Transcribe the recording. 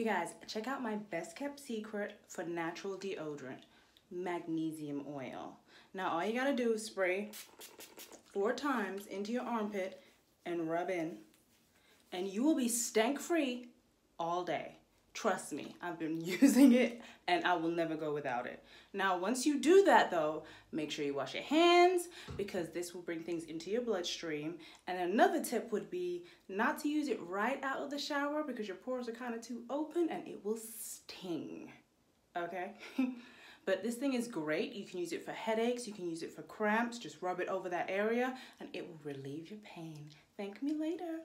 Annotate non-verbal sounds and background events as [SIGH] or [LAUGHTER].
You guys, check out my best kept secret for natural deodorant, magnesium oil. Now all you gotta do is spray four times into your armpit and rub in and you will be stank free all day. Trust me, I've been [LAUGHS] using it and I will never go without it. Now, once you do that though, make sure you wash your hands because this will bring things into your bloodstream. And another tip would be not to use it right out of the shower because your pores are kind of too open and it will sting, okay? [LAUGHS] but this thing is great. You can use it for headaches, you can use it for cramps, just rub it over that area and it will relieve your pain. Thank me later.